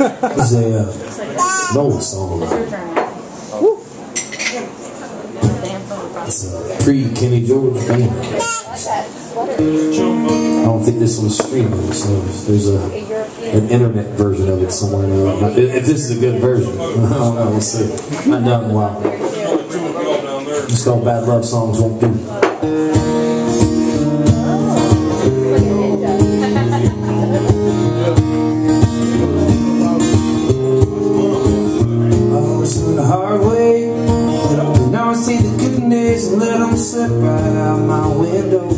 It's a uh, song. It's pre Kenny George band. I don't think this was streaming, so there's a an internet version of it somewhere now. If this is a good version, I don't know. We'll see. Not done a while. Just called Bad Love Songs Won't Do. Hard way. And I take the good days and let them slip right out my window.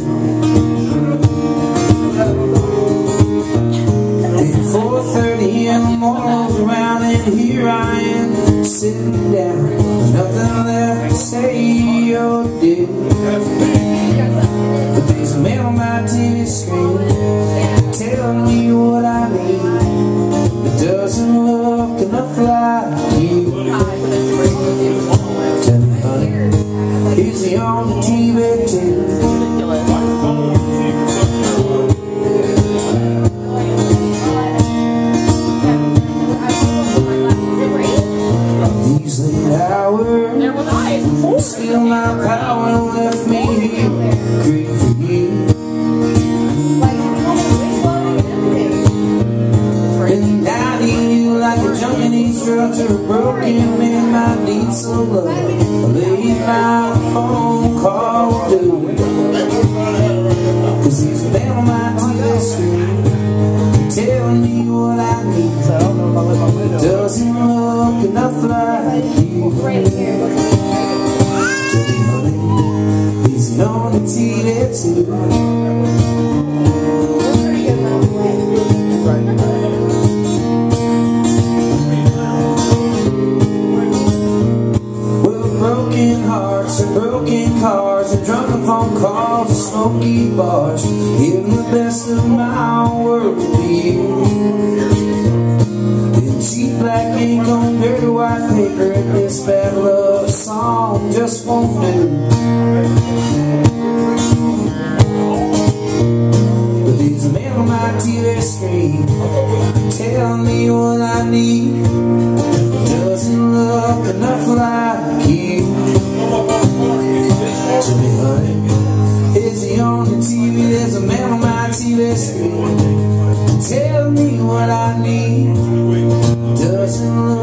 And 4.30 in the morning around and here I am sitting down. Nothing left to say or do. Steal my power left me here, grieving for you. And I need you like a drugs or a broken man might need some love. Late night phone call do. Cause he's man on my TV screen telling me what I need. Doesn't look enough like you. Well, broken hearts and broken cars and drunken phone calls and smoky bars. Giving the best of my world to you. Just won't do. But there's a man on my TV screen telling me what I need. Doesn't look enough like you. To me, honey, is he on the TV? There's a man on my TV screen. Tell me what I need. Doesn't look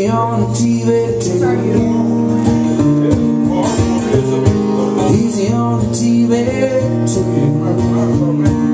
he on the TV too? He on the TV too?